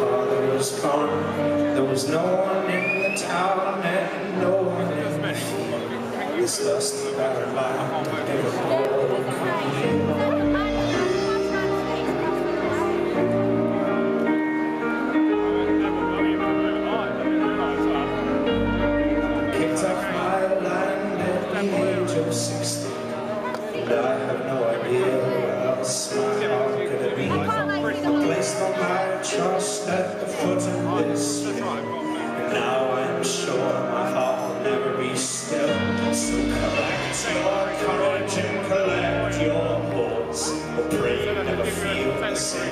father was gone. There was no one in the town and no one in field. This lust about her life never overcome me. Kicked off trust at the foot of this. And now I'm sure my heart will never be still. So collect your courage and collect your. Or pray never feel the same.